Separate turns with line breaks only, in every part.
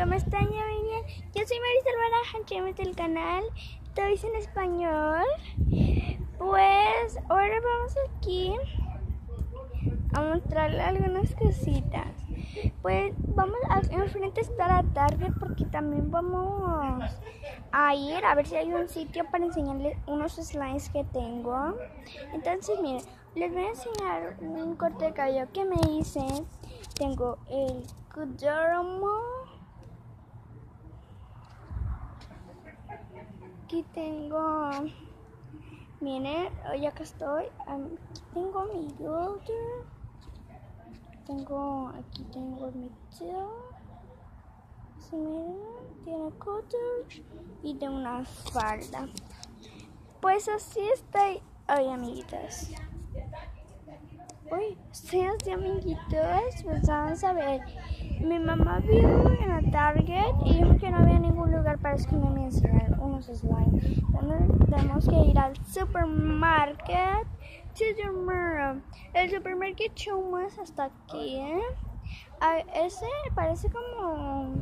¿cómo están? Ven bien. Yo soy Marisol Baraja, chévere del canal. Todo en español. Pues ahora vamos aquí a mostrarle algunas cositas. Pues vamos a enfrente está la Target porque también vamos a ir a ver si hay un sitio para enseñarles unos slides que tengo. Entonces, miren, les voy a enseñar un corte de cabello que me hice. Tengo el Kudoromo. Aquí tengo, miren, hoy acá estoy. Aquí tengo mi Golder. Tengo, aquí tengo mi tail. Si miren, tiene cutter y de una falda. Pues así estoy hoy, amiguitas. Uy, sí, así, amiguitos, pues vamos a ver. Mi mamá vio en la Target y dijo que no había ningún lugar para escribirme enseñar unos slides. Tenemos que ir al supermarket. El supermarket Chumas hasta aquí, ¿eh? ese parece como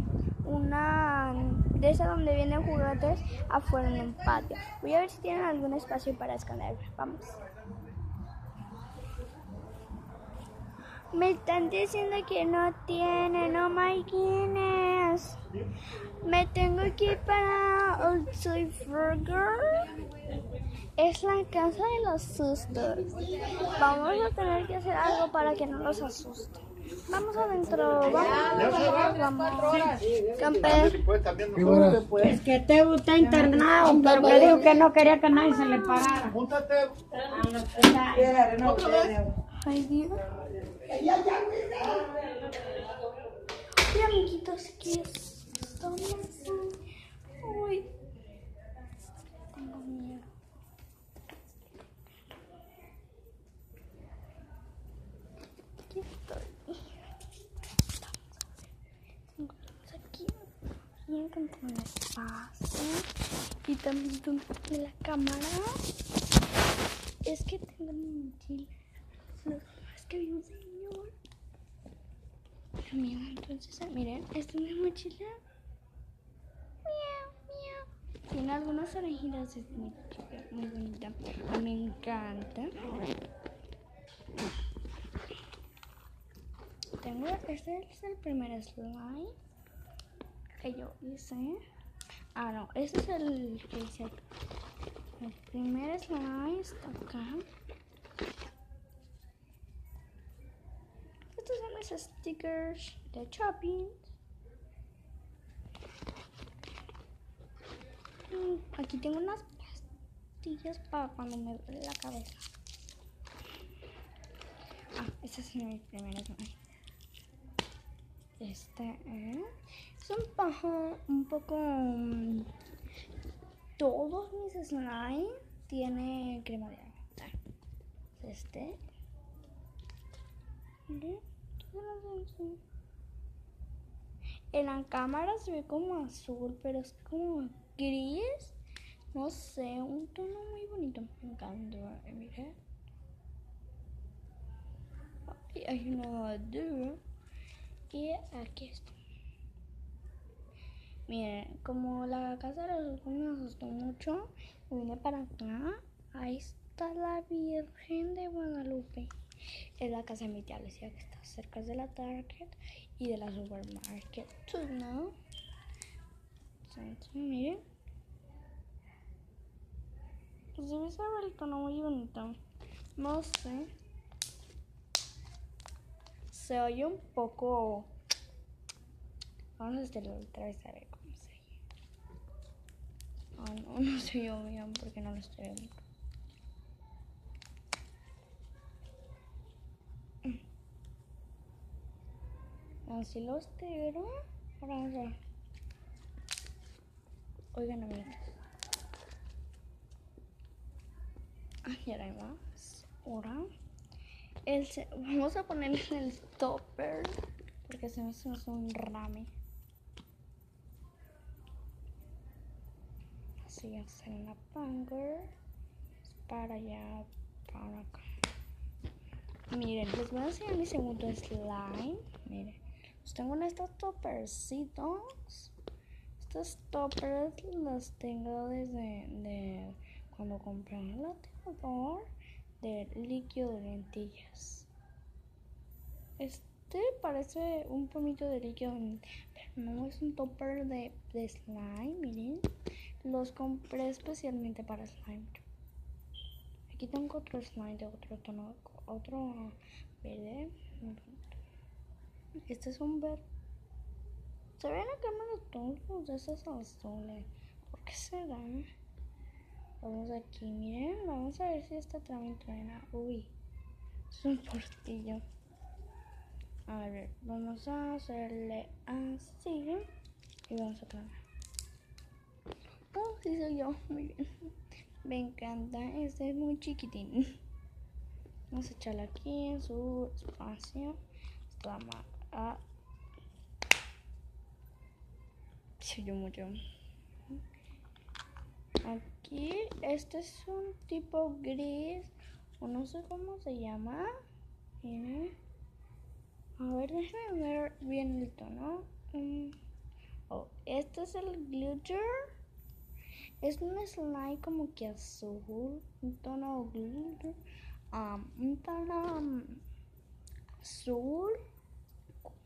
una de esas donde vienen juguetes afuera en el patio. Voy a ver si tienen algún espacio para escanear. Vamos. Me están diciendo que no tienen, oh my goodness. Me tengo que ir para Old Soy Burger. Es la casa de los sustos. Vamos a tener que hacer algo para que no los asusten. Vamos adentro, vamos, vamos,
vamos. Es que Teo está internado, pero me dijo que no quería que nadie se le pagara. Júntate.
Dios. Y amiguitos, ¿qué estamos? Uy, tengo miedo. Aquí estoy. Estamos aquí. Y encontré un espacio. Y también donde la cámara. Es que tengo mi mochila. Es que había un señor. Entonces, miren, esta es mi mochila. Miau, miau. Tiene algunas orejitas, es muy, muy bonita. Me encanta. Tengo, este es el primer slide que yo hice. Ah, no, este es el que hice. El primer slide está acá. Estos son mis stickers de shopping. Mm, Aquí tengo unas pastillas para cuando me duele la cabeza. Ah, este es mi primer slide. Este es un poco, un poco mm, todos mis slime tiene crema de agua. Este. En la cámara se ve como azul, pero es como gris. No sé, un tono muy bonito. Me encanta. Miren. Ay, hay una y aquí está. Miren, como la casa de los me asustó mucho, vine para acá. Ahí está la Virgen de. Es la casa de mi tía, les decía que está cerca de la Target y de la Supermarket. ¿no? Miren. Pues debe ser el tono muy bonito. No sé se oye un poco. Vamos a hacerlo otra vez a ver cómo se oye. Oh, no, no se oye bien porque no lo estoy viendo. Así lo estero. Ahora vamos a ver. Oigan, amigos. Ahora hay más. Ahora. El, vamos a ponerle el topper porque se me hizo un rame. Así hacer la banger para allá, para acá. Miren, les voy a enseñar mi segundo slime. Miren, Pues tengo en estos toppercitos. Estos toppers los tengo desde de cuando compré el lateador de líquido de lentillas. Este parece un pomito de líquido, pero no es un topper de slime, miren. Los compré especialmente para slime. Aquí tengo otro slime de otro tono, otro verde. Este es un verde. Se ven acá cámara todos de esos azules. ¿Por qué será? Vamos aquí, miren. Vamos a ver si esta también truena. Uy, es un portillo. A ver, vamos a hacerle así. Y vamos a tronar. Oh, sí soy yo. Muy bien. Me encanta. Este es muy chiquitín. Vamos a echarle aquí en su espacio. Toma. Ah. Se yo mucho. Aquí, este es un tipo gris. O no sé cómo se llama. Miren. A ver, déjenme ver bien el tono. Mm. Oh, este es el glitter. Es un slime como que azul. Un tono glitter. Um, un tono azul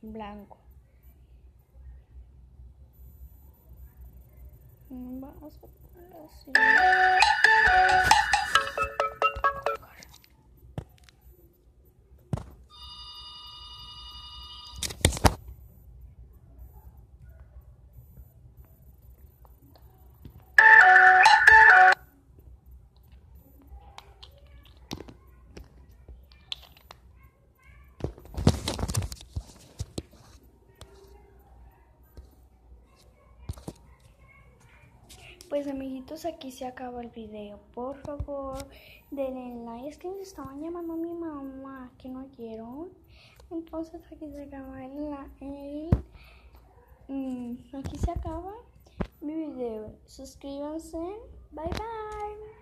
blanco. Vamos a ponerlo así. Pues amiguitos, aquí se acaba el video. Por favor, denle like. Es que me estaban llamando a mi mamá, que no quiero. Entonces aquí se acaba el, mm, aquí se acaba mi video. Suscríbanse. Bye bye.